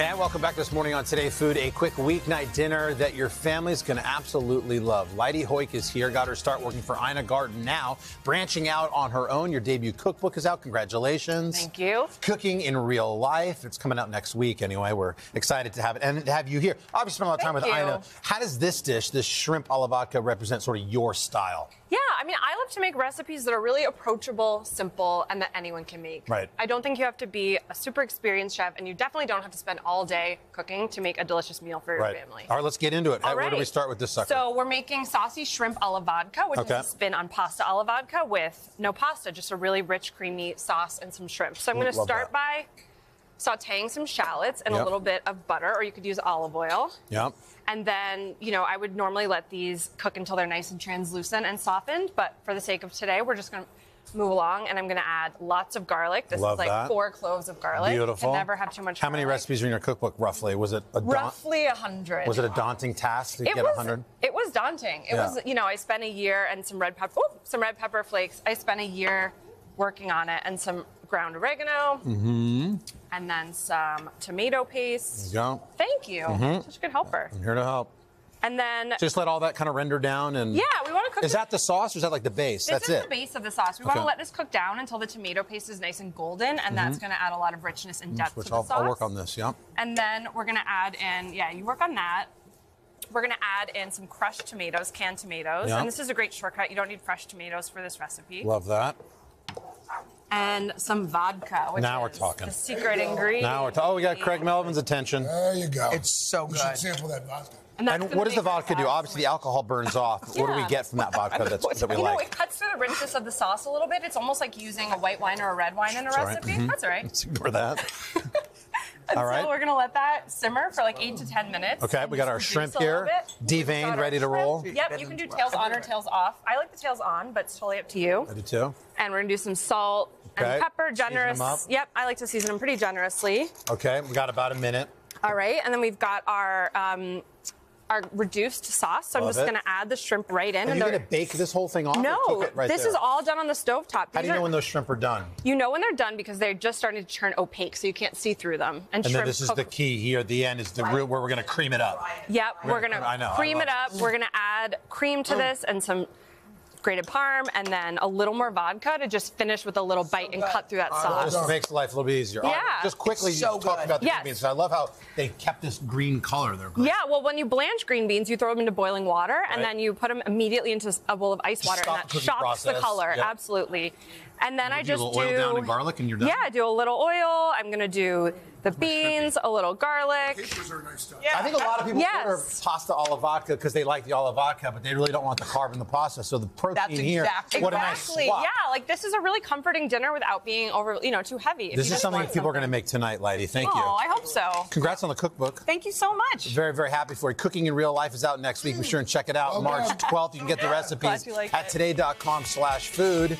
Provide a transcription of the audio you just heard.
And welcome back this morning on Today Food, a quick weeknight dinner that your family's going to absolutely love. Lidey Heuck is here, got her start working for Ina Garten now, branching out on her own. Your debut cookbook is out. Congratulations. Thank you. Cooking in Real Life. It's coming out next week anyway. We're excited to have it and to have you here. Obviously, spent a lot of time Thank with you. Ina. How does this dish, this shrimp a la vodka, represent sort of your style? Yeah, mean, I love to make recipes that are really approachable, simple, and that anyone can make. Right. I don't think you have to be a super experienced chef, and you definitely don't have to spend all day cooking to make a delicious meal for your Right. family. All right, let's get into it. Where do we start with this sucker? So we're making saucy shrimp a la vodka, which Okay. is a spin on pasta a la vodka with no pasta, just a really rich, creamy sauce and some shrimp. So I'm going to start that. by sautéing some shallots and Yep. a little bit of butter, or you could use olive oil. Yep. And then, you know, I would normally let these cook until they're nice and translucent and softened, but for the sake of today, we're just going to move along and I'm going to add lots of garlic. This Love is like that. four cloves of garlic. Beautiful. Can never have too much How many recipes are in your cookbook, roughly? Was it a Roughly a hundred. Was it a daunting task to It get was. 100? It was daunting. It Yeah. was. You know, I spent a year and some red pepper. Some red pepper flakes. I spent a year working on it and some ground oregano. Mm-hmm. And then some tomato paste. There you go. Thank you. Mm-hmm. Such a good helper. I'm here to help. And then, Just let all that kind of render down and. yeah, we want to cook. Is that the sauce or is that like the base? This That's is it. the base of the sauce. We want to let this cook down until the tomato paste is nice and golden, and that's mm-hmm. going to add a lot of richness and mm, depth Which to the I'll, sauce. I'll work on this, yeah. And then we're going to add in, yeah, you work on that. We're going to add in some crushed tomatoes, canned tomatoes. Yeah. And this is a great shortcut. You don't need fresh tomatoes for this recipe. Love that. And some vodka, which Now we're talking. the secret ingredient. Now we're talking. Oh, we got Craig Melvin's attention. There you go. It's so You good. should sample that vodka. And, And what does the vodka do? Obviously, the alcohol burns off. What do we get from that vodka that's, that we you know, like? it cuts through the richness of the sauce a little bit. It's almost like using a white wine or a red wine in a all right. recipe. Mhm. That's all right. Let's ignore that. And All right. so we're gonna let that simmer for like eight to ten minutes. Okay, we got our shrimp here, bit. We've deveined, ready to shrimp. roll. Yep, you can do tails on or tails off. I like the tails on, but it's totally up to you. I do too. And we're gonna do some salt Okay. and pepper, generous. Yep, I like to season them pretty generously. Okay, we got about a minute. All right, and then we've got our um, our reduced sauce. So I'm just it. gonna add the shrimp right in. Are and you going to bake this whole thing off? no, it right this there? is all done on the stovetop. How do These you know when those shrimp are done? You know when they're done because they're just starting to turn opaque, so you can't see through them. And, And then this is cook the key here the end is the root where we're going to cream it up. Yep, we're gonna I know, I cream it love up. We're gonna add cream to this and some grated parm, and then a little more vodka to just finish with a little bite and cut through oh, that sauce. Just makes life a little bit easier. All right, Yeah. just quickly, So you talked good. about the Yes. green beans. I love how they kept this green color. They're great. Yeah, well, when you blanch green beans, you throw them into boiling water, and then you put them immediately into a bowl of ice water, stop and that shocks process. the color. Yep. Absolutely. And then I do a just little oil down and garlic and you're done? Yeah, I do a little oil. I'm gonna do the beans, a little garlic. Capers are nice stuff. I think a lot of people Yes. order pasta alla vodka because they like the alla vodka, but they really don't want the carb in the pasta. So the protein That's here, exactly- what a nice Exactly. swap. Yeah, like this is a really comforting dinner without being over, you know, too heavy. This is something want that people are going to make tonight, Lidey. Thank Oh, you. Oh, I hope so. Congrats on the cookbook. Thank you so much. Very, very happy for you. Cooking in Real Life is out next week. Be sure and check it out. Well March 12th. You can get the Glad recipes you like at it. today.com slash food.